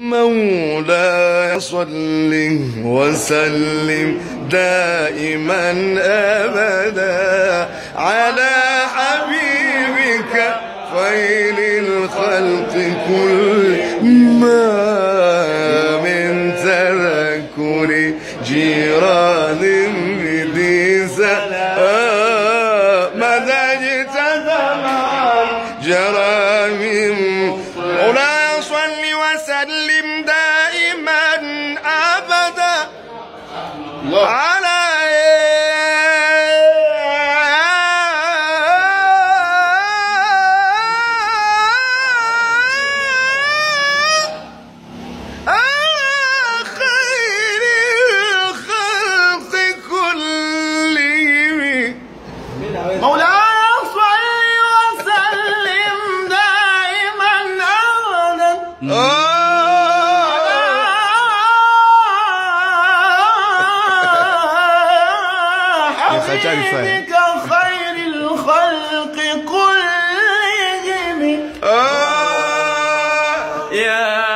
مولاي صل وسلم دائما ابدا على حبيبك خير الخلق كل ما من تذكر جيران جئت زمان جرى من وسلم دائما أبدا على خير الخلق كلهم. مولاي خيرك خير الخلق كلهم. آه. يا